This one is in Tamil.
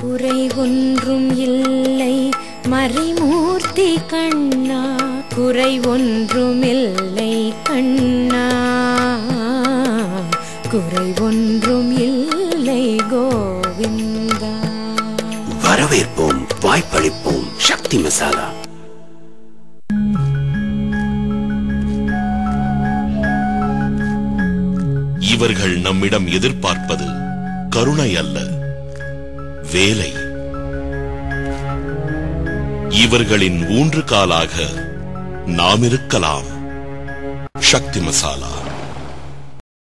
குறை ஒன்றும் இல்லை. மறைமூர்த்தி கண்ணா குறை ஒன்றும் இல்லை கண்ணா. குறை ஒன்றும் இல்லை கோவிந்தா. வரவேற்போம் வாய்ப்பளிப்போம் சக்தி மசாலா. இவர்கள் நம்மிடம் எதிர்பார்ப்பது கருணை அல்ல. வேலை. இவர்களின் ஊன்று காலாக நாம் இருக்கலாம் சக்தி மசாலா